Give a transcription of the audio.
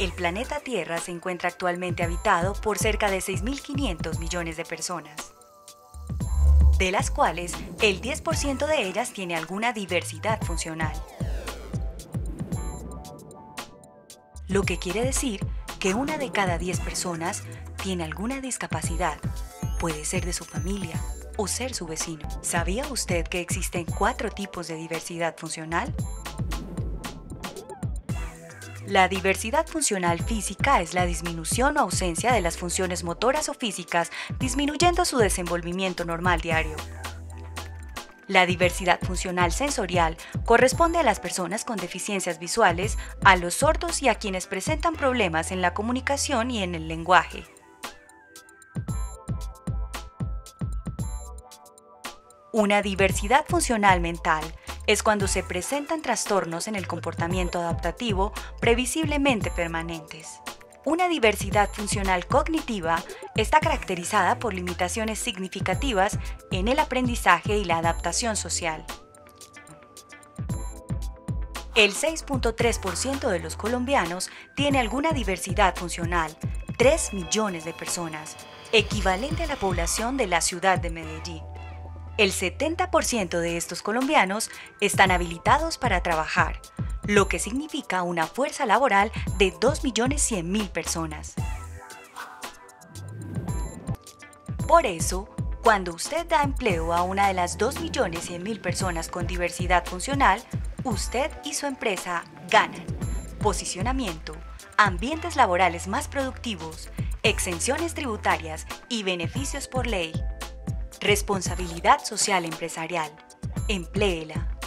El planeta Tierra se encuentra actualmente habitado por cerca de 6.500 millones de personas, de las cuales el 10% de ellas tiene alguna diversidad funcional. Lo que quiere decir que una de cada 10 personas tiene alguna discapacidad. Puede ser de su familia o ser su vecino. ¿Sabía usted que existen cuatro tipos de diversidad funcional? La diversidad funcional física es la disminución o ausencia de las funciones motoras o físicas, disminuyendo su desenvolvimiento normal diario. La diversidad funcional sensorial corresponde a las personas con deficiencias visuales, a los sordos y a quienes presentan problemas en la comunicación y en el lenguaje. Una diversidad funcional mental es cuando se presentan trastornos en el comportamiento adaptativo previsiblemente permanentes. Una diversidad funcional cognitiva está caracterizada por limitaciones significativas en el aprendizaje y la adaptación social. El 6.3% de los colombianos tiene alguna diversidad funcional, 3 millones de personas, equivalente a la población de la ciudad de Medellín. El 70% de estos colombianos están habilitados para trabajar, lo que significa una fuerza laboral de 2.100.000 personas. Por eso, cuando usted da empleo a una de las 2.100.000 personas con diversidad funcional, usted y su empresa ganan posicionamiento, ambientes laborales más productivos, exenciones tributarias y beneficios por ley. Responsabilidad social empresarial. Empléela.